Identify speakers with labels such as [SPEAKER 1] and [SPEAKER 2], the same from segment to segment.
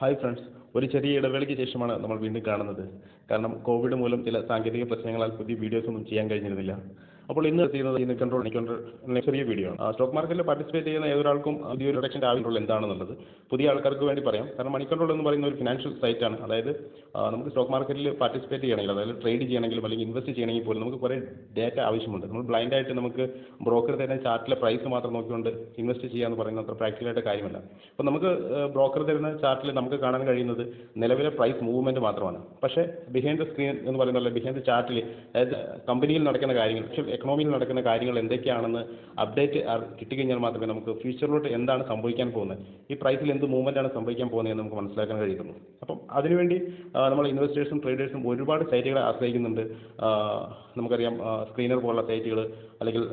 [SPEAKER 1] Hi friends ഒരു ചെറിയ ഇടവേളയ്ക്ക് ശേഷമാണ് നമ്മൾ വീണ്ടും കാണുന്നത്. കാരണം കോവിഡ് മൂലം ചില സാങ്കേതിക പ്രശ്നങ്ങളാൽ പുതിയ വീഡിയോസ് ഒന്നും ചെയ്യാൻ കഴിഞ്ഞിരുന്നില്ല. അപ്പോൾ ഇന്ന് ചെയ്യുന്നത് ഇന്ന് കൺട്രോൾ എനിക്കൊണ്ട് ചെറിയ വീഡിയോ ആണ്. സ്റ്റോക്ക് മാർക്കറ്റിൽ പാർട്ടിസിപ്പേറ്റ് ചെയ്യുന്ന ഏതൊരാൾക്കും ഈ ഒരു പ്രൊഡക്ഷന്റെ ആവശ്യമുള്ള എന്താണെന്നുള്ളത് പുതിയ ആൾക്കാർക്ക് വേണ്ടി പറയാം. കാരണം മണി കൺട്രോൾ എന്ന് പറയുന്ന ഒരു ഫിനാൻഷ്യൽ സൈറ്റ് ആണ്. അതായത് നമുക്ക് സ്റ്റോക്ക് മാർക്കറ്റിൽ പാർട്ടിസിപ്പേറ്റ് ചെയ്യണമെങ്കിൽ അതായത് ട്രേഡ് ചെയ്യണമെങ്കിലും അല്ലെങ്കിൽ ഇൻവെസ്റ്റ് ചെയ്യണമെങ്കിൽ പോലും നമുക്ക് കുറേ ഡേറ്റ ആവശ്യമുണ്ട്. നമ്മൾ ബ്ലൈൻഡ് ആയിട്ട് നമുക്ക് ബ്രോക്കർ തരുന്ന ചാർട്ടിലെ പ്രൈസ് മാത്രം നോക്കിക്കൊണ്ട് ഇൻവെസ്റ്റ് ചെയ്യുക എന്ന് പറയുന്നത് അത്ര പ്രാക്ടിക്കലായിട്ട് കാര്യമല്ല. അപ്പോൾ നമുക്ക് ബ്രോക്കർ തരുന്ന ചാർട്ടിൽ നമുക്ക് കാണാൻ കഴിയുന്നത് നിലവിലെ പ്രൈസ് മൂവ്മെന്റ് മാത്രമാണ്. പക്ഷേ ബിഹൈൻഡ് ദ സ്ക്രീൻ എന്ന് പറയുന്ന ബിഹൈൻഡ് ദ ചാർട്ടിൽ അതായത് കമ്പനിയിൽ നടക്കുന്ന കാര്യങ്ങൾ എക്കണോമിയിൽ നടക്കുന്ന കാര്യങ്ങൾ എന്തൊക്കെയാണെന്ന് അപ്ഡേറ്റ് കിട്ടിക്കഴിഞ്ഞാൽ മാത്രമേ നമുക്ക് ഫ്യൂച്ചറിലോട്ട് എന്താണ് സംഭവിക്കാൻ പോകുന്നത്? ഈ പ്രൈസിൽ എന്ത് മൂവ്മെന്റ് ആണ് സംഭവിക്കാൻ പോകുന്നത് എന്ന് നമുക്ക് മനസ്സിലാക്കാൻ കഴിയുന്നുള്ളൂ അപ്പം അതിനുവേണ്ടി നമ്മൾ ഇൻവെസ്റ്റേഴ്സും ട്രേഡേഴ്സും ഒരുപാട് സൈറ്റുകളെ ആശ്രയിക്കുന്നുണ്ട്. നമുക്കറിയാം സ്ക്രീനർ പോലുള്ള സൈറ്റുകൾ അല്ലെങ്കിൽ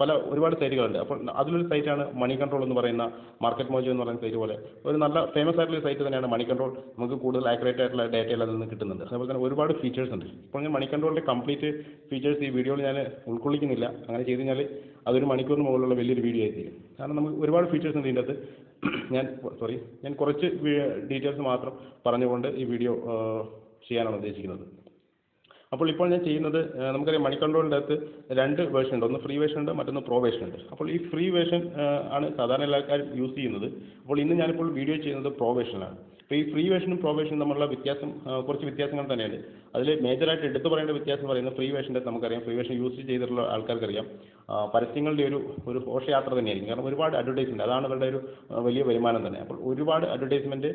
[SPEAKER 1] പല ഒരുപാട് സൈറ്റുകളുണ്ട് അപ്പോൾ അതിലൊരു സൈറ്റാണ് മണി കൺട്രോൾ എന്ന് പറയുന്ന മാർക്കറ്റ് മോജോ എന്ന് പറയുന്ന സൈറ്റ് പോലെ. ഒരു നല്ല ഫേമസ് ആയിട്ടുള്ള സൈറ്റ് തന്നെയാണ് മണി കൺട്രോൾ നമുക്ക് കൂടുതൽ ആക്യുറേറ്റ് ആയിട്ടുള്ള ഡേറ്റ അതിൽ നിന്ന് കിട്ടുന്നുണ്ട്. അതുപോലെ തന്നെ ഒരുപാട് ഫീച്ചേഴ്സ് ഉണ്ട്. ഇപ്പോൾ ഞാൻ മണി കൺട്രോളിന്റെ കംപ്ലീറ്റ് ഫീച്ചേഴ്സ് ഈ വീഡിയോയിൽ ഞാൻ ഉൾക്കൊള്ളിക്കുന്നില്ല. അങ്ങനെ ചെയ്ത് കഴിഞ്ഞാൽ അതൊരു മണിക്കൂറിന് മുകളിലുള്ള വലിയൊരു വീഡിയോ ആയിരിക്കും കാരണം നമുക്ക് ഒരുപാട് ഫീച്ചേഴ്സ് ഉണ്ട് ഇതിന്റെ അകത്ത് ഞാൻ സോറി ഞാൻ കുറച്ച് ഡീറ്റെയിൽസ് മാത്രം പറഞ്ഞുകൊണ്ട് ഈ വീഡിയോ ചെയ്യാനാണ് ഉദ്ദേശിക്കുന്നത്. അപ്പോൾ ഇപ്പോൾ ഞാൻ ചെയ്യുന്നത് നമുക്കറിയാം മണി കൺട്രോളിന്റെ അകത്ത് രണ്ട് വേർഷൻ ഉണ്ട്. ഒന്ന് ഫ്രീ വേർഷൻ ഉണ്ട് മറ്റൊന്ന് പ്രോ വേർഷൻ ഉണ്ട്. അപ്പോൾ ഈ ഫ്രീ വേർഷൻ ആണ് സാധാരണ എല്ലാവരും യൂസ് ചെയ്യുന്നത്. അപ്പോൾ ഇന്ന് ഞാനിപ്പോൾ വീഡിയോ ചെയ്യുന്നത് പ്രോ വേർഷനാണ് അപ്പോൾ ഈ ഫ്രീ വേർഷനും പ്രോ വേർഷനും തമ്മിലുള്ള വ്യത്യാസം കുറച്ച് വ്യത്യാസങ്ങൾ തന്നെയുണ്ട്. അതിൽ മേജറായിട്ട് എടുത്തു പറയേണ്ട വ്യത്യാസം എന്ന് പറയുന്നത് ഫ്രീ വേർഷന്റെ നമുക്കറിയാം. ഫ്രീ വേർഷൻ യൂസ് ചെയ്തിട്ടുള്ള ആൾക്കാർക്കറിയാം. പരസ്യങ്ങളുടെ ഒരു ഒരു ഘോഷയാത്ര തന്നെയായിരിക്കും. കാരണം ഒരുപാട് അഡ്വർടൈസ്മെന്റ് അതാണ് അവരുടെ ഒരു വലിയ വരുമാനം തന്നെ. അപ്പോൾ ഒരുപാട് അഡ്വർടൈസ്മെന്റ്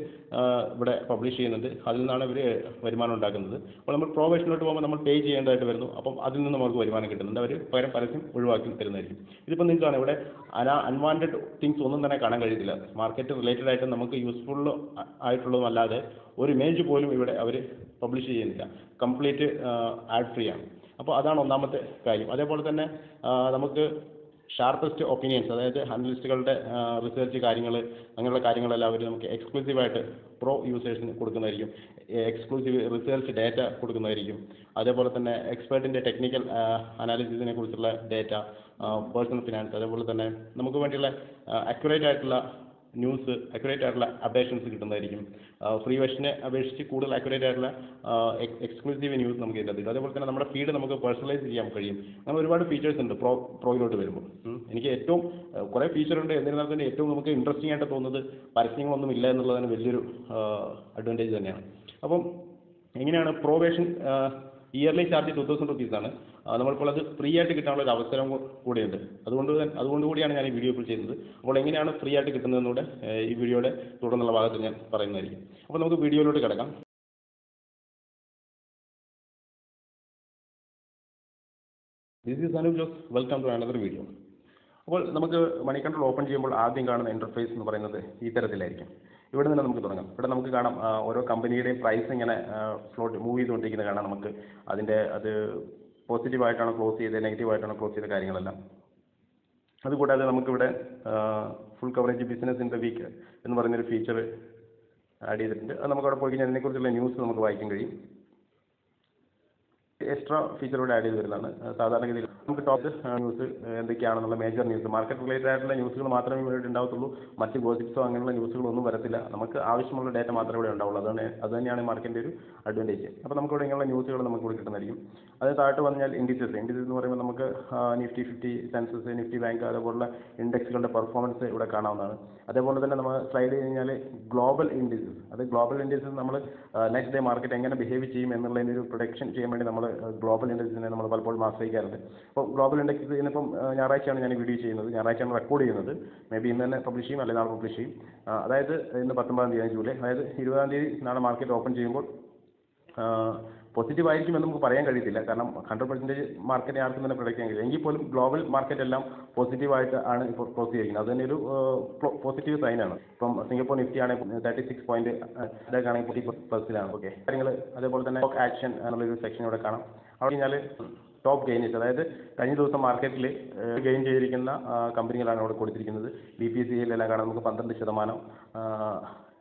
[SPEAKER 1] ഇവിടെ പബ്ലിഷ് ചെയ്യുന്നുണ്ട്. അതിൽ നിന്നാണ് ഇവർ വരുമാനം ഉണ്ടാക്കുന്നത്. അപ്പോൾ നമ്മൾ പ്രോ വേർഷനിലോട്ട് പോകുമ്പോൾ നമ്മൾ പേ ചെയ്യേണ്ടതായിട്ട് വരുന്നു. അപ്പം അതിൽ നിന്ന് നമുക്ക് വരുമാനം കിട്ടുന്നുണ്ട്. അവർ പകരം പരസ്യം ഒഴിവാക്കി തരുന്നതായിരിക്കും. ഇതിപ്പോൾ നിങ്ങൾക്ക് കാണാം. ഇവിടെ അനാ അൺവാണ്ടഡ് തിങ്സ് ഒന്നും തന്നെ കാണാൻ കഴിയത്തില്ല മാർക്കറ്റ് റിലേറ്റഡ് ആയിട്ട് നമുക്ക് യൂസ്ഫുൾ ആയിട്ടുള്ളതും അല്ലാതെ ഒരു ഇമേജ് പോലും ഇവിടെ അവർ പബ്ലിഷ് ചെയ്യുന്നില്ല. കംപ്ലീറ്റ് ആഡ് ഫ്രീ ആണ്. അപ്പോൾ അതാണ് ഒന്നാമത്തെ കാര്യം. അതേപോലെ തന്നെ നമുക്ക് ഷാർപ്പസ്റ്റ് ഒപ്പീനിയൻസ് അതായത് അനലിസ്റ്റുകളുടെ റിസർച്ച് കാര്യങ്ങൾ അങ്ങനെയുള്ള കാര്യങ്ങളെല്ലാം അവർ നമുക്ക് എക്സ്ക്ലൂസീവായിട്ട് പ്രോ യൂസേഴ്സിന് കൊടുക്കുന്നതായിരിക്കും. എക്സ്ക്ലൂസീവ് റിസർച്ച് ഡാറ്റ കൊടുക്കുന്നതായിരിക്കും. അതേപോലെ തന്നെ എക്സ്പേർട്ടിന്റെ ടെക്നിക്കൽ അനാലിസിസിനെ കുറിച്ചുള്ള ഡാറ്റ പേഴ്സണൽ ഫിനാൻസ് അതേപോലെ തന്നെ നമുക്ക് വേണ്ടിയുള്ള അക്യുറേറ്റ് ആയിട്ടുള്ള ന്യൂസ് അക്യുറേറ്റ് ആയിട്ടുള്ള അപ്ഡേഷൻസ് കിട്ടുന്നതായിരിക്കും. ഫ്രീ വെർഷനെ അപേക്ഷിച്ച് കൂടുതൽ അക്യുറേറ്റ് ആയിട്ടുള്ള എക്സ്ക്ലൂസീവ് ന്യൂസ് നമുക്ക് ഇതിനകത്ത് കിട്ടും. അതേപോലെ തന്നെ നമ്മുടെ ഫീഡ് നമുക്ക് പേഴ്സണലൈസ് ചെയ്യാൻ കഴിയും. അങ്ങനെ ഒരുപാട് ഫീച്ചേഴ്സ് ഉണ്ട് പ്രോ പ്രോയിലോട്ട് വരുമ്പോൾ. എനിക്ക് ഏറ്റവും കുറേ ഫീച്ചർ ഉണ്ട്. എന്നിരുന്നാൽ തന്നെ ഏറ്റവും നമുക്ക് ഇൻട്രസ്റ്റിംഗ് ആയിട്ട് തോന്നുന്നത് പരസ്യങ്ങളൊന്നും ഇല്ല എന്നുള്ളതാണ് വലിയൊരു അഡ്വാന്റേജ് തന്നെയാണ്. അപ്പം എങ്ങനെയാണ് pro version yearly charge two thousand റുപ്പീസാണ് അത് ഫ്രീ ആയിട്ട് കിട്ടാനുള്ള ഒരു അവസരം കൂടിയുണ്ട്. അതുകൊണ്ട് അതുകൊണ്ട് കൂടിയാണ് ഞാൻ ഈ വീഡിയോ ഇപ്പോൾ ചെയ്യുന്നത്. അപ്പോൾ എങ്ങനെയാണ് ഫ്രീ ആയിട്ട് കിട്ടുന്നതെന്നൂടെ ഈ വീഡിയോയുടെ തുടർന്നുള്ള ഭാഗത്ത് ഞാൻ പറയുന്നതായിരിക്കും. അപ്പോൾ നമുക്ക് വീഡിയോയിലോട്ട് കിടക്കാം. This is Anu Jose welcome to another video അപ്പോൾ നമുക്ക് മണി ഓപ്പൺ ചെയ്യുമ്പോൾ ആദ്യം കാണുന്ന ഇന്റർഫേസ് എന്ന് പറയുന്നത് ഈ തരത്തിലായിരിക്കും. ഇവിടെ നിന്ന് നമുക്ക് തുടങ്ങാം. ഇവിടെ നമുക്ക് കാണാം ഓരോ കമ്പനിയുടെയും പ്രൈസ് ഇങ്ങനെ ഫ്ലോട്ട് മൂവ് ചെയ്തുകൊണ്ടിരിക്കുന്നത് കാണാം നമുക്ക്. അതിന്റെ അത് പോസിറ്റീവായിട്ടാണോ ക്ലോസ് ചെയ്തത് നെഗറ്റീവായിട്ടാണ് ക്ലോസ് ചെയ്ത കാര്യങ്ങളെല്ലാം. അതുകൂടാതെ നമുക്കിവിടെ full coverage business in the week എന്ന് പറയുന്നൊരു ഫീച്ചർ ആഡ് ചെയ്തിട്ടുണ്ട്. അത് നമുക്ക് അവിടെ പോയി കഴിഞ്ഞാൽ അതിനെക്കുറിച്ചുള്ള ന്യൂസ് നമുക്ക് വായിക്കാൻ കഴിയും. എക്സ്ട്രാ ഫീച്ചർ കൂടെ ആഡ് ചെയ്ത് വരുന്നതാണ് സാധാരണഗതിയിൽ നമുക്ക് ടോപ്പ് ന്യൂസ് എന്തൊക്കെയാണെന്നുള്ള മേജർ ന്യൂസ് മാർക്കറ്റ് റിലേറ്റഡ് ആയിട്ടുള്ള ന്യൂസുകൾ മാത്രമേ ഇവിടെ ഉണ്ടാവത്തുള്ളൂ. മറ്റ് ഗോസിപ്സോ അങ്ങനെയുള്ള ന്യൂസുകളൊന്നും വരത്തില്ല. നമുക്ക് ആവശ്യമുള്ള ഡേറ്റ മാത്രമേ ഇവിടെ ഉണ്ടാവുള്ളൂ. അതാണ് അത് തന്നെയാണ് മാർക്കറ്റിന്റെ ഒരു അഡ്വാന്റേജ് അപ്പോൾ നമുക്ക് ഇവിടെ ഇങ്ങനെയുള്ള ന്യൂസുകൾ നമുക്ക് ഇവിടെ കിട്ടുന്നതായിരിക്കും. അത് താഴോട്ട് പറഞ്ഞാൽ ഇൻഡിസസ് ഇൻഡിസസ് എന്ന് പറയുമ്പോൾ നമുക്ക് Nifty fifty Sensex Nifty bank അതേപോലുള്ള ഇൻഡെക്സുകളുടെ പെർഫോമൻസ് ഇവിടെ കാണാവുന്നതാണ്. അതേപോലെ തന്നെ നമ്മൾ സ്ലൈഡ് കഴിഞ്ഞാൽ ഗ്ലോബൽ ഇൻഡിസസ് അത് ഗ്ലോബൽ ഇൻഡിസസ് നമ്മൾ നെക്സ്റ്റ് ഡേ മാർക്കറ്റ് എങ്ങനെ ബിഹേവ് ചെയ്യും എന്നുള്ളതിന്റെ ഒരു പ്രൊഡക്ഷൻ ചെയ്യാൻ വേണ്ടി നമ്മൾ ഗ്ലോബൽ ഇൻഡെക്സിനെ നമ്മൾ പലപ്പോഴും ആശ്രയിക്കാറുണ്ട്. അപ്പോൾ ഗ്ലോബൽ ഇൻഡെക്സ് ഇന്നിപ്പം ആ, ഞായറാഴ്ചയാണ് ഞാൻ വീഡിയോ ചെയ്യുന്നത്. ഞായറാഴ്ചയാണ് റെക്കോർഡ് ചെയ്യുന്നത്. മേ ബി ഇന്ന് തന്നെ പബ്ലിഷ് ചെയ്യും അല്ലെങ്കിൽ നാളെ പബ്ലിഷ് ചെയ്യും. അതായത് ഇന്ന് പത്തൊമ്പതാം തീയതി ജൂലൈ. അതായത് ഇരുപതാം തീയതി നാളെ മാർക്കറ്റ് ഓപ്പൺ ചെയ്യുമ്പോൾ പോസിറ്റീവ് ആയിരിക്കും എന്ന് നമുക്ക് പറയാൻ കഴിയത്തില്ല. കാരണം ഹൺഡ്രഡ് പെർസെന്റേജ് മാർക്കറ്റിനെ ആർക്കും തന്നെ പ്രൊഡക്റ്റ് ചെയ്യാൻ കഴിയില്ല. എങ്കിൽ പോലും ഗ്ലോബൽ മാർക്കറ്റ് എല്ലാം പോസിറ്റീവ് ആയിട്ട് ആണ് ഇപ്പോൾ ക്ലോസ് ചെയ്തിരിക്കുന്നത്. അത് തന്നെ ഒരു പോസിറ്റീവ് സൈനാണ് ഇപ്പം സിംഗപ്പൂർ നിഫ്റ്റി ആണെങ്കിൽ തേർട്ടി സിക്സ് പോയിന്റ് ആണെങ്കിൽ ഫോർട്ടി പ്ലസിലാണ് ഓക്കെ കാര്യങ്ങൾ അതേപോലെ തന്നെ സ്റ്റോക്ക് ആക്ഷൻ എന്നുള്ളൊരു സെക്ഷൻ ഇവിടെ കാണാം. അവിടെ കഴിഞ്ഞാൽ ടോപ്പ് ഗെയിനേഴ്സ് അതായത് കഴിഞ്ഞ ദിവസം മാർക്കറ്റിൽ ഗെയിൻ ചെയ്തിരിക്കുന്ന കമ്പനികളാണ് അവിടെ കൊടുത്തിരിക്കുന്നത്. ബി പി സി എല്ലാം കാണാം. നമുക്ക് പന്ത്രണ്ട് ശതമാനം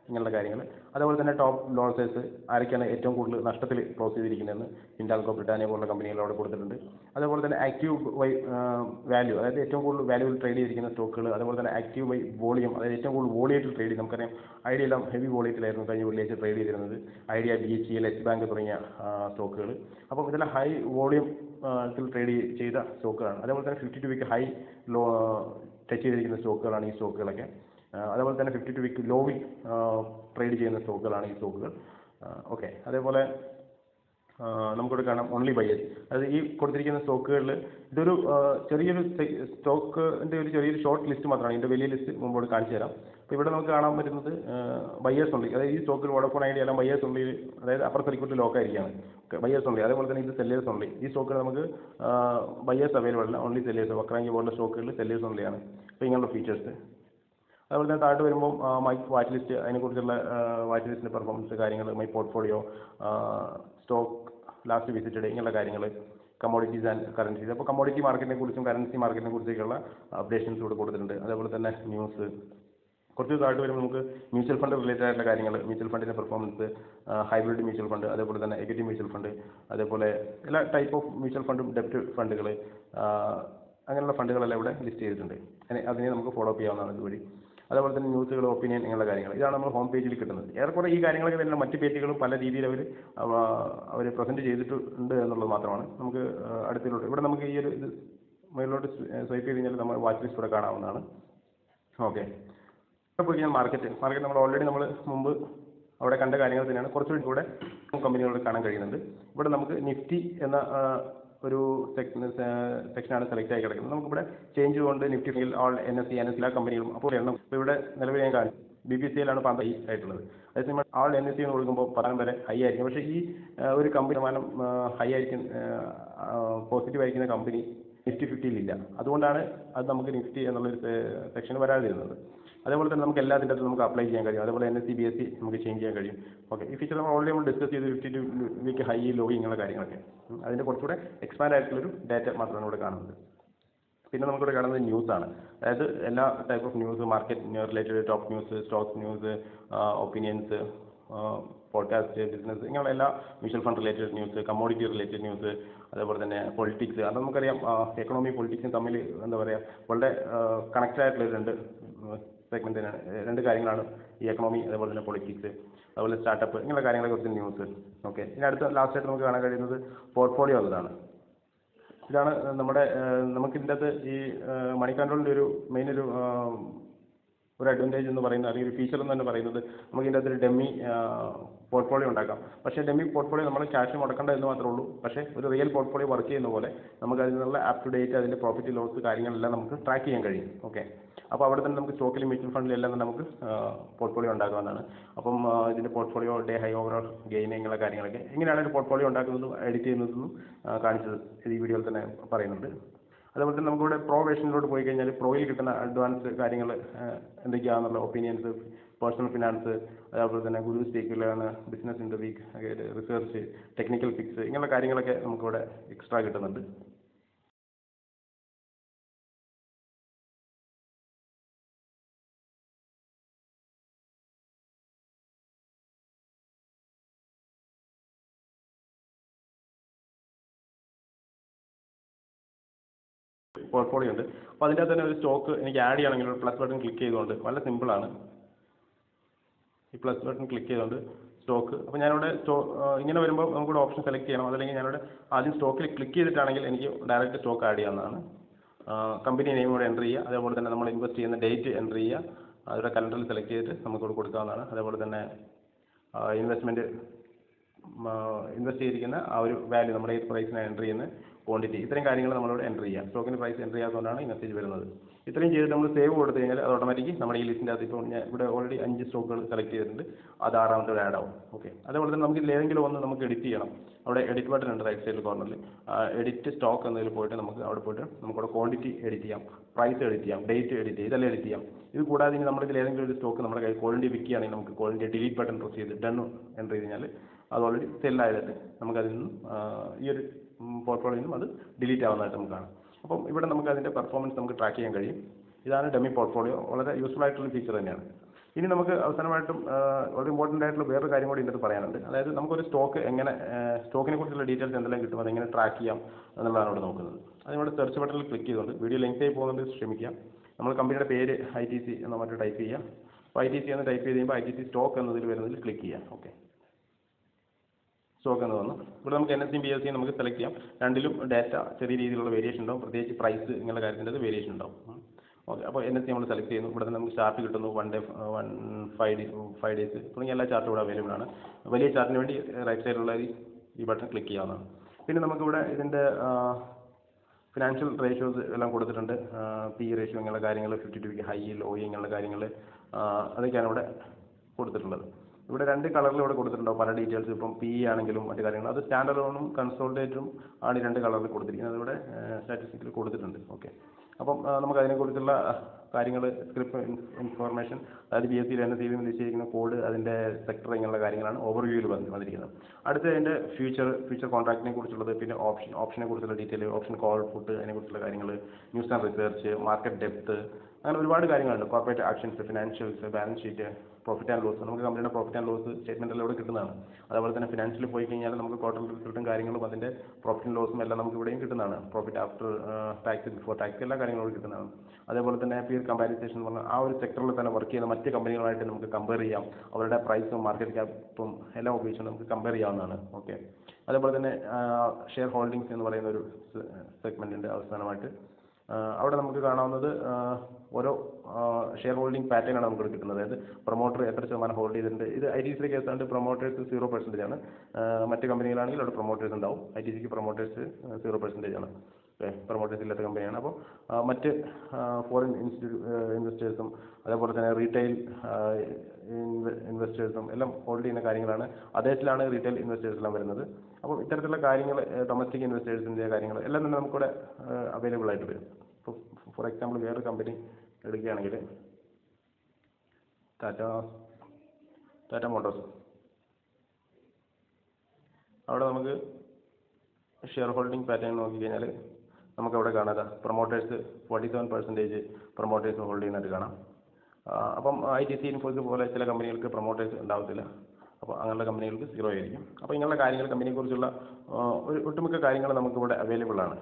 [SPEAKER 1] ഇങ്ങനെയുള്ള കാര്യങ്ങൾ. അതേപോലെ തന്നെ ടോപ്പ് ലോൺസേഴ്സ് ആരൊക്കെയാണ് ഏറ്റവും കൂടുതൽ നഷ്ടത്തിൽ ക്ലോസ് ചെയ്തിരിക്കുന്നതെന്ന് ഇൻഡാൽകോ ബ്രിട്ടാനിയ പോലുള്ള കമ്പനികൾ അവിടെ കൊടുത്തിട്ടുണ്ട്. അതേപോലെ തന്നെ ആക്റ്റീവ് ബൈ വാല്യൂ അതായത് ഏറ്റവും കൂടുതൽ വാല്യൂവിൽ ട്രേഡ് ചെയ്തിരിക്കുന്ന സ്റ്റോക്കുകൾ അതേപോലെ തന്നെ ആക്റ്റീവ് ബൈ വോളിയം അതായത് ഏറ്റവും കൂടുതൽ വോളിയായിട്ട് ട്രേഡ് ചെയ്ത് നമുക്കറിയാം. ഐഡിയ എല്ലാം ഹെവി വോളിയത്തിലായിരുന്നു കഴിഞ്ഞ വെള്ളിയാഴ്ച ട്രേഡ് ചെയ്തിരുന്നത്. Idea B H L H bank തുടങ്ങിയ സ്റ്റോക്കുകൾ അപ്പോൾ ഇതെല്ലാം ഹൈ വോളിയം ട്രേഡ് ചെയ്ത സ്റ്റോക്കുകളാണ് അതേപോലെ തന്നെ fifty two week high low touch ചെയ്തിരിക്കുന്ന സ്റ്റോക്കുകളാണ് ഈ സ്റ്റോക്കുകളൊക്കെ അതേപോലെ തന്നെ ഫിഫ്റ്റി ടു വീക്ക് ലോവിൽ ട്രേഡ് ചെയ്യുന്ന സ്റ്റോക്കുകളാണ് ഈ സ്റ്റോക്കുകൾ ഓക്കെ അതേപോലെ നമുക്കിവിടെ കാണാം ഓൺലി ബയേഴ്സ് അതായത് ഈ കൊടുത്തിരിക്കുന്ന സ്റ്റോക്കുകളിൽ ഇതൊരു ചെറിയൊരു സ്റ്റോക്കിന്റെ ഒരു ചെറിയൊരു ഷോർട്ട് ലിസ്റ്റ് മാത്രമാണ്. ഇതിന്റെ വലിയ ലിസ്റ്റ് മുമ്പോട്ട് കാണിച്ചു തരാം. അപ്പോൾ ഇവിടെ നമുക്ക് കാണാൻ പറ്റുന്നത് ബയേഴ്സ് ഉണ്ട് അതായത് ഈ സ്റ്റോക്കിൽ വോഡഫോൺ ഐഡിയ എല്ലാം ബയേഴ്സ് ഉണ്ട് അതായത് അപ്പർ സർക്യൂട്ട് ലോക്ക് ആയിരിക്കുകയാണ്. ബയേഴ്സ് ഉണ്ട് അതേപോലെ തന്നെ ഇത് സെല്ലേഴ്സ് ഉണ്ട് ഈ സ്റ്റോക്കിൽ നമുക്ക് ബയേഴ്സ് അവൈലബിൾ അല്ല. ഓൺലി സെല്ലേഴ്സ് വക്രാങ്കി പോലുള്ള സ്റ്റോക്കുകളിൽ സെല്ലേഴ്സ് ഉള്ളിയാണ് അപ്പോൾ ഇങ്ങനെയുള്ള ഫീച്ചേഴ്സ് അതുപോലെ തന്നെ താഴോട്ട് വരുമ്പോൾ മൈ വാച്ച് ലിസ്റ്റ് അതിനെക്കുറിച്ചുള്ള വാച്ച് ലിസ്റ്റിന്റെ പെർഫോമൻസ് കാര്യങ്ങൾ my portfolio stock last visited ഇങ്ങനെയുള്ള കാര്യങ്ങൾ കമ്മോഡിറ്റീസ് ആൻഡ് കറൻസീസ് അപ്പോൾ കമ്മോഡിറ്റി മാർക്കറ്റിനെ കുറിച്ചും കറൻസി മാർക്കറ്റിനെ കുറിച്ചൊക്കെയുള്ള അപ്ഡേഷൻസ് ഇവിടെ കൊടുത്തിട്ടുണ്ട്. അതേപോലെ തന്നെ ന്യൂസ് കുറച്ച് താഴ്ത്ത് വരുമ്പോൾ നമുക്ക് മ്യൂച്വൽ ഫണ്ട് റിലേറ്റഡ് ആയിട്ടുള്ള കാര്യങ്ങൾ മ്യൂച്വൽ ഫണ്ടിന്റെ പെർഫോമൻസ് ഹൈബ്രിഡ് മ്യൂച്വൽ ഫണ്ട് അതേപോലെ തന്നെ എക്വിറ്റി മ്യൂച്വൽ ഫണ്ട് അതേപോലെ എല്ലാ ടൈപ്പ് ഓഫ് മ്യൂച്വൽ ഫണ്ടും ഡെപ്റ്റ് ഫണ്ടുകൾ അങ്ങനെയുള്ള ഫണ്ടുകളെല്ലാം ഇവിടെ ലിസ്റ്റ് ചെയ്തിട്ടുണ്ട്. അതിനെ അതിനെ നമുക്ക് ഫോളോ അപ്പ് ചെയ്യാവുന്നതാണ് ഇതുവഴി. അതേപോലെ തന്നെ ന്യൂസുകൾ ഒപ്പീനിയൻ ഇങ്ങനെയുള്ള കാര്യങ്ങൾ. ഇതാണ് നമ്മൾ ഹോം പേജിൽ കിട്ടുന്നത്. ഏറെക്കുറെ ഈ കാര്യങ്ങളൊക്കെ തന്നെ മറ്റ് പേജുകളും പല രീതിയിൽ അവർ അവർ പ്രസന്റ് ചെയ്തിട്ടുണ്ട് എന്നുള്ളത് മാത്രമാണ്. നമുക്ക് അടുത്തിലോട്ട്. ഇവിടെ നമുക്ക് ഈ ഒരു ഇത് മുകളിലോട്ട് സ്വൈപ്പ് ചെയ്ത് കഴിഞ്ഞാൽ നമ്മൾ വാച്ച് ലിസ്റ്റ് ഇവിടെ കാണാവുന്നതാണ്. ഓക്കെ ഇവിടെ പോയി കഴിഞ്ഞാൽ മാർക്കറ്റ് മാർക്കറ്റ് നമ്മൾ ഓൾറെഡി നമ്മൾ മുമ്പ് അവിടെ കണ്ട കാര്യങ്ങൾ തന്നെയാണ്. കുറച്ചുകൂടി കൂടെ കമ്പനികളോട് കാണാൻ കഴിയുന്നുണ്ട്. ഇവിടെ നമുക്ക് നിഫ്റ്റി എന്ന ഒരു സെക്ഷനാണ് സെലക്ട് ആയി കിടക്കുന്നത്. നമുക്കിവിടെ ചേഞ്ച് കൊണ്ട് Nifty all N S C N S എല്ലാ കമ്പനികളും അപ്പോൾ എണ്ണം ഇപ്പോൾ ഇവിടെ നിലവിൽ ഞാൻ കാണിച്ചു. ബി ബി എല്ലാണ് പന്ത് ഹൈ ആയിട്ടുള്ളത്. അതേസമയം ആൾ എൻ എസ് സി എന്ന് കൊടുക്കുമ്പോൾ പറയാൻ വരെ ഹൈ ആയിരിക്കും. പക്ഷേ ഈ ഒരു കമ്പനി ശതമാനം ഹൈ ആയിരിക്കും പോസിറ്റീവ് ആയിരിക്കുന്ന കമ്പനി നിഫ്റ്റി ഫിഫ്റ്റിയിലില്ല അതുകൊണ്ടാണ് അത് നമുക്ക് നിഫ്റ്റി എന്നുള്ളൊരു സെക്ഷൻ വരാതിരുന്നത്. അതേപോലെ തന്നെ നമുക്ക് എല്ലാത്തിന്റെ അകത്തും നമുക്ക് അപ്ലൈ ചെയ്യാൻ കഴിയും. അതേപോലെ N S C B S C നമുക്ക് ചേഞ്ച് ചെയ്യാൻ കഴിയും. ഓക്കെ ഈ ഫീച്ചർ നമ്മൾ ഓൾറെഡി നമ്മൾ ഡിസ്കസ് ചെയ്ത് fifty two week high low ഇങ്ങനെയുള്ള കാര്യങ്ങളൊക്കെ. അതിന്റെ കുറച്ചുകൂടെ എക്സ്പാൻഡ് ആയിട്ടുള്ളൊരു ഡാറ്റ മാത്രമാണ് ഇവിടെ കാണുന്നത്. പിന്നെ നമുക്കിവിടെ കാണുന്നത് ന്യൂസ് ആണ്. അതായത് എല്ലാ type of news market related top news stock news opinions podcast business ഇങ്ങനെയുള്ള എല്ലാ mutual fund related news commodity related news അതേപോലെ തന്നെ പൊളിറ്റിക്സ് അത് നമുക്കറിയാം എക്കണോമി പൊളിറ്റിക്സും തമ്മിൽ എന്താ പറയുക വളരെ കണക്റ്റഡ് ആയിട്ടുള്ള രണ്ട് സെഗ്മെന്റ് രണ്ട് കാര്യങ്ങളാണ് ഈ എക്കണോമി അതുപോലെ തന്നെ പൊളിറ്റിക്സ് അതുപോലെ സ്റ്റാർട്ടപ്പ് ഇങ്ങനെയുള്ള കാര്യങ്ങളെ കുറിച്ച് ന്യൂസ് ഓക്കെ ഇനി അടുത്ത ലാസ്റ്റ് ആയിട്ട് നമുക്ക് കാണാൻ കഴിയുന്നത് പോർട്ട്ഫോളിയോ എന്നതാണ്. ഇതാണ് നമ്മുടെ നമുക്ക് ഇതിന്റെ അകത്ത് ഈ മണി കൺട്രോളിന്റെ ഒരു മെയിൻ ഒരു ഒരു അഡ്വാന്റേജ് എന്ന് പറയുന്നത് അല്ലെങ്കിൽ ഒരു ഫീച്ചർ എന്ന് തന്നെ പറയുന്നത് നമുക്ക് ഇതിന്റെ അകത്ത് ഒരു ഡെമ്മി പോർട്ട്ഫോളിയോ ഉണ്ടാക്കാം. പക്ഷേ ഡെമ്മി പോർട്ട്ഫോളിയോ നമ്മൾ ക്യാഷ് മുടക്കേണ്ട എന്ന് മാത്രമേ ഉള്ളൂ. പക്ഷേ ഒരു റിയൽ പോർട്ട്ഫോളിയോ വർക്ക് ചെയ്യുന്ന പോലെ നമുക്ക് അതിനുള്ള ആപ് ടു ഡേറ്റ് അതിന്റെ പ്രോഫിറ്റ് ലോസ് കാര്യങ്ങളെല്ലാം നമുക്ക് ട്രാക്ക് ചെയ്യാൻ കഴിയും. ഓക്കെ അപ്പോൾ അവിടെ തന്നെ നമുക്ക് സ്റ്റോക്കിലും മ്യൂച്വൽ ഫണ്ടിലും എല്ലാം നമുക്ക് പോർട്ട്ഫോളിയോ ഉണ്ടാക്കാവുന്നതാണ്. അപ്പം ഇതിന്റെ portfolio day high overall gain ഇങ്ങനെയുള്ള കാര്യങ്ങളൊക്കെ എങ്ങനെയാണ് ഒരു പോർട്ട്ഫോളിയോ ഉണ്ടാക്കുന്നതും എഡിറ്റ് ചെയ്യുന്നതും കാണിച്ചത്? ഈ വീഡിയോയിൽ തന്നെ പറയുന്നുണ്ട്. അതേപോലെ തന്നെ നമുക്കിവിടെ പ്രോ വേഷനിലോട്ട് പോയി കഴിഞ്ഞാൽ പ്രോയിൽ കിട്ടുന്ന അഡ്വാൻസ് കാര്യങ്ങൾ എന്തൊക്കെയാണെന്നുള്ള ഒപ്പീനിയൻസ് പേഴ്സണൽ ഫിനാൻസ് അതേപോലെ തന്നെ ഗുരു സ്റ്റേക്കിലാണ് business in the week research technical fix ഇങ്ങനെയുള്ള കാര്യങ്ങളൊക്കെ നമുക്കിവിടെ എക്സ്ട്രാ കിട്ടുന്നുണ്ട്. പോർട്ട്ഫോളിയോ ഉണ്ട്. അപ്പോൾ അതിന്റെ തന്നെ ഒരു സ്റ്റോക്ക് എനിക്ക് ആഡ് ചെയ്യണമെങ്കിൽ ഒരു പ്ലസ് ബട്ടൺ ക്ലിക്ക് ചെയ്തുകൊണ്ട് വളരെ സിമ്പിളാണ് ഈ പ്ലസ് ബട്ടൺ ക്ലിക്ക് ചെയ്തുകൊണ്ട് സ്റ്റോക്ക് അപ്പോൾ ഞാനിവിടെ സ്റ്റോ ഇങ്ങനെ വരുമ്പോൾ നമുക്കിവിടെ ഓപ്ഷൻ സെലക്ട് ചെയ്യണം. അതല്ലെങ്കിൽ ഞാനിവിടെ ആദ്യം സ്റ്റോക്കിൽ ക്ലിക്ക് ചെയ്തിട്ടാണെങ്കിൽ എനിക്ക് ഡയറക്റ്റ് സ്റ്റോക്ക് ആഡ് ചെയ്യാവുന്നതാണ്. കമ്പനി നെയിം കൂടെ എന്റർ ചെയ്യുക. അതേപോലെ തന്നെ നമ്മൾ ഇൻവെസ്റ്റ് ചെയ്യുന്ന ഡേറ്റ് എന്റർ ചെയ്യുക. അതിവിടെ കലണ്ടറിൽ സെലക്ട് ചെയ്തിട്ട് നമുക്കിവിടെ കൊടുക്കാവുന്നതാണ്. അതേപോലെ തന്നെ ഇൻവെസ്റ്റ്മെന്റ് ഇൻവെസ്റ്റ് ചെയ്തിരിക്കുന്ന ആ ഒരു വാല്യൂ നമ്മുടെ ഏത് പ്രൈസിനാണ് എന്റർ ചെയ്യുന്ന ക്വാണ്ടിറ്റി ഇത്രയും കാര്യങ്ങൾ നമ്മളിവിടെ എന്റർ ചെയ്യുക സ്റ്റോക്കിന് പ്രൈസ് എന്റർ ചെയ്യാത്തതുകൊണ്ടാണ് ഈ മെസ്സേജ് വരുന്നത്. ഇത്രയും ചെയ്തിട്ട് നമ്മൾ സേവ് കൊടുത്തു കഴിഞ്ഞാൽ അത് ഓട്ടോമാറ്റിക് നമ്മുടെ ഈ ലിസ്റ്റിന്റെ അകത്ത് ഇപ്പോൾ ഞാൻ ഇവിടെ ഓൾറെഡി അഞ്ച് സ്റ്റോക്കുകൾ സെലക്ട് ചെയ്തിട്ടുണ്ട്. അത് ആറാമത്തെ ആഡ് ആവും. ഓക്കെ അതേപോലെ തന്നെ നമുക്ക് ഇതിൽ ഏതെങ്കിലും ഒന്ന് നമുക്ക് എഡിറ്റ് ചെയ്യണം. അവിടെ എഡിറ്റ് ബട്ടൺ ഉണ്ട് റൈറ്റ് സൈഡിൽ കോർണറിൽ എഡിറ്റ് സ്റ്റോക്ക് എന്നതിൽ പോയിട്ട് നമുക്ക് അവിടെ പോയിട്ട് നമുക്കവിടെ ക്വാണ്ടിറ്റി എഡിറ്റ് ചെയ്യാം. പ്രൈസ് എഡിറ്റ് ചെയ്യാം. ഡേറ്റ് എഡിറ്റ് ചെയ്യാം. ഇതെല്ലാം എഡിറ്റ് ചെയ്യാം. ഇത് കൂടാതെ ഇനി നമ്മളിതിൽ ഏതെങ്കിലും ഒരു സ്റ്റോക്ക് നമ്മുടെ കയ്യിൽ ക്വാളിറ്റി വിൽക്കുകയാണെങ്കിൽ നമുക്ക് ക്വാളിറ്റി ഡിലീറ്റ് ബട്ടൺ പ്രസ് ചെയ്ത് ഡൺ എന്റർ ചെയ്ത് കഴിഞ്ഞാൽ അത് ഓൾറെഡി സെല്ലായതായിട്ട് നമുക്കതിൽ നിന്നും ഈ ഒരു പോർട്ട്ഫോളിയോയിൽ നിന്നും അത് ഡിലീറ്റ് ആവുന്നതായിട്ട് നമുക്ക് കാണാം. അപ്പം ഇവിടെ നമുക്ക് അതിന്റെ പെർഫോമൻസ് നമുക്ക് ട്രാക്ക് ചെയ്യാൻ കഴിയും. ഇതാണ് ഡെമി പോർട്ട്ഫോളിയോ വളരെ യൂസ്ഫുൾ ആയിട്ടുള്ള ഫീച്ചർ തന്നെയാണ്. ഇനി നമുക്ക് അവസാനമായിട്ടും വളരെ ഇമ്പോർട്ടന്റ് ആയിട്ടുള്ള വേറൊരു കാര്യം കൂടി ഇതിനകത്ത് പറയാനുണ്ട്. അതായത് നമുക്കൊരു സ്റ്റോക്ക് എങ്ങനെ സ്റ്റോക്കിനെ കുറിച്ചുള്ള ഡീറ്റെയിൽസ് എന്തെല്ലാം കിട്ടും അതെങ്ങനെ ട്രാക്ക് ചെയ്യാം എന്നുള്ളതാണ് ഇവിടെ നോക്കുന്നത്. അതിനോട് സെർച്ച് ബട്ടണിൽ ക്ലിക്ക് ചെയ്തുകൊണ്ട് വീഡിയോ ലെങ്ത് ആയി പോകുന്നത് ശ്രമിക്കുക നമ്മൾ കമ്പനിയുടെ പേര് ഐ ടി സി എന്ന് മറ്റു ടൈപ്പ് ചെയ്യുക അപ്പോൾ ഐ ടി സി എന്ന് ടൈപ്പ് ചെയ്ത് കഴിയുമ്പോൾ ഐ ടി സി സ്റ്റോക്ക് എന്നതിൽ വരുന്നതിൽ ക്ലിക്ക് ചെയ്യുക ഓക്കെ സ്റ്റോക്ക് എന്ന് വന്നു ഇവിടെ നമുക്ക് എൻ എസ് സിയും ബി എസ് സിയും നമുക്ക് സെലക്ട് ചെയ്യാം. രണ്ടിലും ഡാറ്റ ചെറിയ രീതിയിലുള്ള വേരിയേഷൻ ഉണ്ടാവും. പ്രത്യേകിച്ച് പ്രൈസ് ഇങ്ങനെയുള്ള കാര്യത്തിന്റെ വേരിയേഷൻ ഉണ്ടാവും. ഓക്കെ അപ്പോൾ എൻ എസ് സി നമ്മൾ സെലക്ട് ചെയ്യുന്നു. ഇവിടെ നിന്ന് നമുക്ക് ചാർട്ട് കിട്ടുന്നു. One day one five day five days തുടങ്ങിയ എല്ലാ ചാർട്ടും ഇവിടെ അവൈലബിൾ ആണ്. വലിയ ചാർട്ടിന് വേണ്ടി റൈറ്റ് സൈഡിലുള്ള ഈ ബട്ടൺ ക്ലിക്ക് ചെയ്യാവുന്നതാണ്. പിന്നെ നമുക്കിവിടെ ഇതിന്റെ ഫിനാൻഷ്യൽ റേഷ്യോസ് എല്ലാം കൊടുത്തിട്ടുണ്ട്. പി റേഷ്യോ ഇങ്ങനെയുള്ള കാര്യങ്ങൾ ഫിഫ്റ്റി ടു ഹൈ ലോ ഇങ്ങനെയുള്ള കാര്യങ്ങൾ അതൊക്കെയാണ് ഇവിടെ കൊടുത്തിട്ടുള്ളത്. ഇവിടെ രണ്ട് കളറിൽ ഇവിടെ കൊടുത്തിട്ടുണ്ടാവും. പല ഡീറ്റെയിൽസ് ഇപ്പം പി ആണെങ്കിലും മറ്റു കാര്യങ്ങളും. അത് സ്റ്റാൻഡ് അലോണും കൺസോൾട്ടേറ്റും ആണ് രണ്ട് കളറിൽ കൊടുത്തിരിക്കുന്നത്. അതിവിടെ സ്റ്റാറ്റിസ്റ്റിക്കിൽ കൊടുത്തിട്ടുണ്ട്. ഓക്കെ അപ്പം നമുക്ക് അതിനെക്കുറിച്ചുള്ള കാര്യങ്ങൾ സ്ക്രിപ്റ്റ് ഇൻഫോർമേഷൻ അതായത് ബി എസ് സിയിൽ എൻ എസ് സിയിലും നിശ്ചയിക്കുന്ന കോഡ് അതിന്റെ സെക്ടർ ഇങ്ങനെയുള്ള കാര്യങ്ങളാണ് ഓവർവ്യൂവിൽ വന്നിരിക്കുന്നത്. അടുത്ത അതിന്റെ ഫ്യൂച്ചർ ഫ്യൂച്ചർ കോൺട്രാക്റ്റിനെ കുറിച്ചുള്ളത് പിന്നെ ഓപ്ഷൻ ഓപ്ഷനെ കുറിച്ചുള്ള ഡീറ്റെയിൽ ഓപ്ഷൻ കോൾ ഫുഡ് അതിനെക്കുറിച്ചുള്ള കാര്യങ്ങൾ news and research market depth അങ്ങനെ ഒരുപാട് കാര്യങ്ങളുണ്ട്. Corporate actions financials balance sheet profit and loss നമുക്ക് കമ്പനിയുടെ പ്രോഫിറ്റ് ആൻഡ് ലോസ് സ്റ്റേറ്റ്മെന്റ് എല്ലാം ഇവിടെ കിട്ടുന്നതാണ്. അതേപോലെ തന്നെ ഫിനാൻഷ്യൽ പോയി കഴിഞ്ഞാൽ നമുക്ക് ക്വാർട്ടർ റിസൾട്ടും കാര്യങ്ങളും അതിന്റെ പ്രോഫിറ്റ് ലോസും എല്ലാം നമുക്ക് ഇവിടെയും കിട്ടുന്നതാണ്. Profit after tax before tax എല്ലാ കാര്യങ്ങളും കിട്ടുന്നതാണ്. അതേപോലെ തന്നെ പിയർ കമ്പാരിസേഷൻ എന്ന് പറഞ്ഞാൽ ആ ഒരു സെക്ടറിൽ തന്നെ വർക്ക് ചെയ്യുന്ന മറ്റ് കമ്പനികളായിട്ട് നമുക്ക് കമ്പയർ ചെയ്യാം. അവരുടെ പ്രൈസും മാർക്കറ്റ് ക്യാപ്പും എല്ലാം ഉപയോഗിച്ച് നമുക്ക് കമ്പയർ ചെയ്യാവുന്നതാണ്. ഓക്കെ അതേപോലെ തന്നെ ഷെയർ ഹോൾഡിംഗ്സ് എന്ന് പറയുന്ന ഒരു സെഗ്മെന്റിന്റെ അവസാനമായിട്ട്. അവിടെ നമുക്ക് കാണാവുന്നത് ഓരോ ഷെയർ ഹോൾഡിംഗ് പാറ്റേൺ ആണ് നമുക്ക് കിട്ടുന്നത്. അതായത് പ്രൊമോട്ടർ എത്ര ശതമാനം ഹോൾഡ് ചെയ്തിട്ടുണ്ട്. ഇത് ഐ ടി സിയിലെ കേസാണ്ട് പ്രൊമോട്ടേഴ്സ് സീറോ പെർസെന്റേജ് ആണ്. മറ്റ് കമ്പനികളാണെങ്കിൽ അവിടെ പ്രൊമോട്ടേഴ്സ് ഉണ്ടാവും. ഐ ടി സിക്ക് പ്രൊമോട്ടേഴ്സ് സീറോ പെർസെന്റേജ് ആണ്. പ്രൊമോട്ടേഴ്സ് ഇല്ലാത്ത കമ്പനിയാണ്. അപ്പോൾ മറ്റ് ഫോറിൻ ഇൻസ്റ്റിറ്റ്യൂ ഇൻവെസ്റ്റേഴ്സും അതേപോലെ തന്നെ റീറ്റെയിൽ ഇൻവെസ്റ്റേഴ്സും എല്ലാം ഹോൾഡ് ചെയ്യുന്ന കാര്യങ്ങളാണ്. അദ്ദേഹത്തിലാണ് റീറ്റെയിൽ ഇൻവെസ്റ്റേഴ്സ് എല്ലാം വരുന്നത്. അപ്പോൾ ഇത്തരത്തിലുള്ള കാര്യങ്ങൾ ഡൊമസ്റ്റിക് ഇൻവെസ്റ്റേഴ്സിന്റെ കാര്യങ്ങൾ എല്ലാം തന്നെ നമുക്കിവിടെ അവൈലബിൾ ആയിട്ട് വരും. ഫോർ എക്സാമ്പിൾ വേറൊരു കമ്പനി എടുക്കുകയാണെങ്കിൽ ടാറ്റ ടാറ്റ മോട്ടോഴ്സ് അവിടെ നമുക്ക് ഷെയർ ഹോൾഡിംഗ് പാറ്റേൺ നോക്കിക്കഴിഞ്ഞാൽ നമുക്ക് അവിടെ കാണാം. Promoters forty seven percentage promoters hold ചെയ്യുന്നതായിട്ട് കാണാം. അപ്പം ഐ ടി സി ഇൻഫോസ് പോലെ ചില കമ്പനികൾക്ക് പ്രൊമോട്ടേഴ്സ് ഉണ്ടാവത്തില്ല. അപ്പോൾ അങ്ങനെയുള്ള കമ്പനികൾക്ക് സീറോ ആയിരിക്കും. അപ്പോൾ ഇങ്ങനെയുള്ള കാര്യങ്ങൾ കമ്പനിയെക്കുറിച്ചുള്ള ഒരു ഒട്ടുമിക്ക കാര്യങ്ങൾ നമുക്കിവിടെ അവൈലബിൾ ആണ്.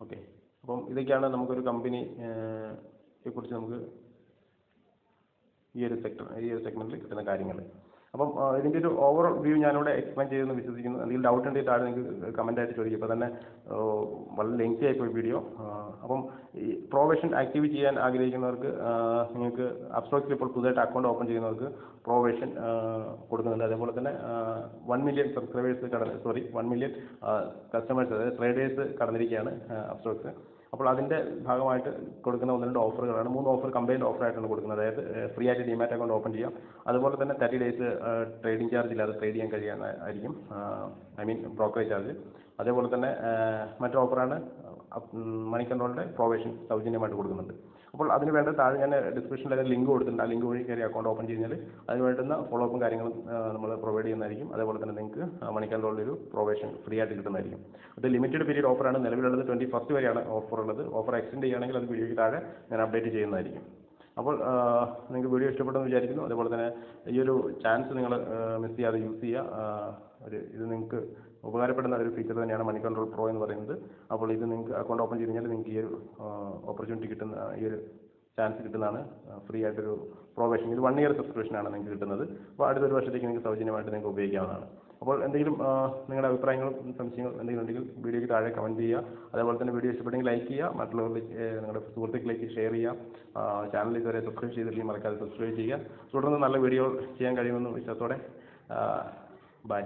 [SPEAKER 1] ഓക്കെ അപ്പം ഇതൊക്കെയാണ് നമുക്കൊരു കമ്പനി കുറിച്ച് നമുക്ക് ഈ ഒരു സെക്ടർ ഈ ഒരു സെഗ്മെന്റിൽ കിട്ടുന്ന കാര്യങ്ങൾ അപ്പം ഇതിന്റെ ഒരു ഓവർ വ്യൂ ഞാനിവിടെ എക്സ്പ്ലെയിൻ ചെയ്തെന്ന് വിശ്വസിക്കുന്നു. എന്തെങ്കിലും ഡൗട്ട് ഉണ്ടെങ്കിൽ താഴെ നിങ്ങൾക്ക് കമന്റ് ആയിട്ട് ചോദിക്കും. ഇപ്പോൾ തന്നെ വളരെ ലെങ്തി ആയിപ്പോയി വീഡിയോ അപ്പം ഈ പ്രൊവേഷൻ ആക്റ്റീവ് ചെയ്യാൻ ആഗ്രഹിക്കുന്നവർക്ക് നിങ്ങൾക്ക് അപ്സ്റ്റോക്സിൽ ഇപ്പോൾ പുതുതായിട്ട് അക്കൗണ്ട് ഓപ്പൺ ചെയ്യുന്നവർക്ക് പ്രൊവേഷൻ കൊടുക്കുന്നുണ്ട്. അതേപോലെ തന്നെ വൺ മില്യൺ സബ്സ്ക്രൈബേഴ്സ് കടന്ന് സോറി വൺ മില്യൺ കസ്റ്റമേഴ്സ് അതായത് ട്രേഡേഴ്സ് കടന്നിരിക്കുകയാണ് അപ്സ്റ്റോക്സ് അപ്പോൾ അതിന്റെ ഭാഗമായിട്ട് കൊടുക്കുന്ന ഒന്ന് രണ്ട് ഓഫറുകളാണ്. മൂന്ന് ഓഫർ കമ്പൈൻഡ് ഓഫറായിട്ടാണ് കൊടുക്കുന്നത്. അതായത് ഫ്രീ ആയിട്ട് ഡിമാറ്റ് അക്കൗണ്ട് ഓപ്പൺ ചെയ്യാം. അതുപോലെ തന്നെ തേർട്ടി ഡേയ്സ് ട്രേഡിംഗ് ചാർജ് ഇല്ലാതെ ട്രേഡ് ചെയ്യാൻ കഴിയാൻ ആയിരിക്കും ഐ മീൻ ബ്രോക്കറേജ് ചാർജ് അതേപോലെ തന്നെ മറ്റൊരു ഓഫറാണ് മണി കൺട്രോളിന്റെ പ്രൊവേഷൻ സൗജന്യമായിട്ട് കൊടുക്കുന്നുണ്ട്. അപ്പോൾ അതിന് വേണ്ട താഴെ ഞാൻ ഡിസ്ക്രിപ്ഷനിൽ ലിങ്ക് കൊടുത്തിട്ടുണ്ട്. ആ ലിങ്ക് വഴി കയറി അക്കൗണ്ട് ഓപ്പൺ ചെയ്ത് കഴിഞ്ഞാൽ അതിന് വേണ്ടുന്ന ഫോളോ അപ്പും കാര്യങ്ങളും നമ്മൾ പ്രൊവൈഡ് ചെയ്യുന്നതായിരിക്കും. അതേപോലെ തന്നെ നിങ്ങൾക്ക് മണി കൺട്രോളിൽ ഒരു പ്രൊവേഷൻ ഫ്രീ ആയിട്ട് കിട്ടുന്നതായിരിക്കും. അത് ലിമിറ്റഡ് പീരീഡ് ഓഫറാണ് നിലവിലുള്ളത് ട്വന്റി ഫസ്റ്റ് വരെയാണ് ഓഫർ ഉള്ളത്. ഓഫർ എക്സ്റ്റെൻഡ് ചെയ്യുകയാണെങ്കിൽ അത് വീഡിയോയ്ക്ക് താഴെ ഞാൻ അപ്ഡേറ്റ് ചെയ്യുന്നതായിരിക്കും. അപ്പോൾ നിങ്ങൾക്ക് വീഡിയോ ഇഷ്ടപ്പെട്ടെന്ന് വിചാരിക്കുന്നു. അതേപോലെ തന്നെ ഈ ഒരു ചാൻസ് നിങ്ങൾ മിസ് ചെയ്യാതെ യൂസ് ചെയ്യുക. ഒരു ഇത് നിങ്ങൾക്ക് ഉപകാരപ്പെടുന്ന ഒരു ഫീച്ചർ തന്നെയാണ് മണി കൺട്രോൾ പ്രോ എന്ന് പറയുന്നത്. അപ്പോൾ ഇത് നിങ്ങൾക്ക് അക്കൗണ്ട് ഓപ്പൺ ചെയ്ത് കഴിഞ്ഞാൽ നിങ്ങൾക്ക് ഈ ഒരു ഓപ്പർച്യൂണിറ്റി കിട്ടുന്ന ഈ ഒരു ചാൻസ് കിട്ടുന്നതാണ്. ഫ്രീ ആയിട്ടൊരു പ്രൊവേഷൻ ഇത് വൺ ഇയർ സബ്സ്ക്രിപ്ഷനാണ് നിങ്ങൾക്ക് കിട്ടുന്നത്. അപ്പോൾ അടുത്തൊരു വർഷത്തേക്ക് നിങ്ങൾക്ക് സൗജന്യമായിട്ട് നിങ്ങൾക്ക് ഉപയോഗിക്കാവുന്നതാണ്. അപ്പോൾ എന്തെങ്കിലും നിങ്ങളുടെ അഭിപ്രായങ്ങളും സംശയങ്ങളും എന്തെങ്കിലും ഉണ്ടെങ്കിൽ വീഡിയോയ്ക്ക് താഴെ കമന്റ് ചെയ്യുക. അതേപോലെ തന്നെ വീഡിയോ ഇഷ്ടപ്പെട്ടെങ്കിൽ ലൈക്ക് ചെയ്യുക. മറ്റുള്ളവരിലേക്ക് നിങ്ങളുടെ സുഹൃത്തുക്കളിലേക്ക് ഷെയർ ചെയ്യുക. ചാനൽ ഇതുവരെ സബ്സ്ക്രൈബ് ചെയ്തിട്ടില്ലെങ്കിൽ മറക്കാതെ സബ്സ്ക്രൈബ് ചെയ്യുക. തുടർന്ന് നല്ല വീഡിയോ ചെയ്യാൻ കഴിയുമെന്ന് വിശ്വാസത്തോടെ ബൈ